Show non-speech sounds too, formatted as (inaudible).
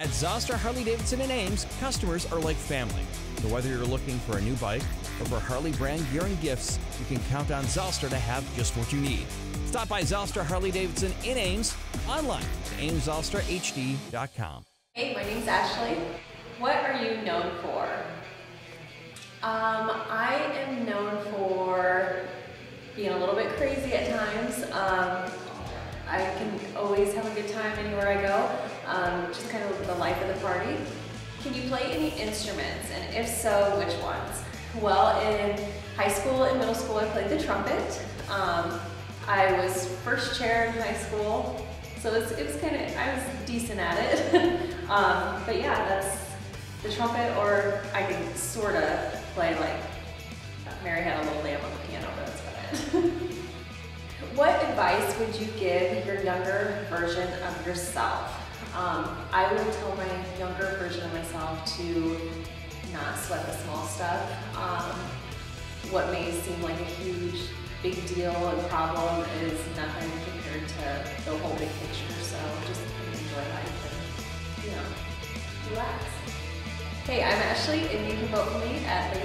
At Zoster Harley Davidson in Ames, customers are like family. So whether you're looking for a new bike or for Harley brand gear and gifts, you can count on Zoster to have just what you need. Stop by Zoster Harley Davidson in Ames online at ameszosterhd.com. Hey, my name's Ashley. What are you known for? Um, I am known for being a little bit crazy at times. Um, I can always have a good time anywhere I go. Um, just kind of the life of the party. Can you play any instruments? And if so, which ones? Well, in high school and middle school, I played the trumpet. Um, I was first chair in high school, so it was, was kind of, I was decent at it. (laughs) um, but yeah, that's the trumpet, or I can sort of play like Mary Had a Little Lamb on the piano, but that's about it. (laughs) advice would you give your younger version of yourself? Um, I would tell my younger version of myself to not sweat the small stuff. Um, what may seem like a huge, big deal and problem is nothing compared to the whole big picture. So just enjoy life and, you know, relax. Hey, I'm Ashley, and you can vote for me at Lazer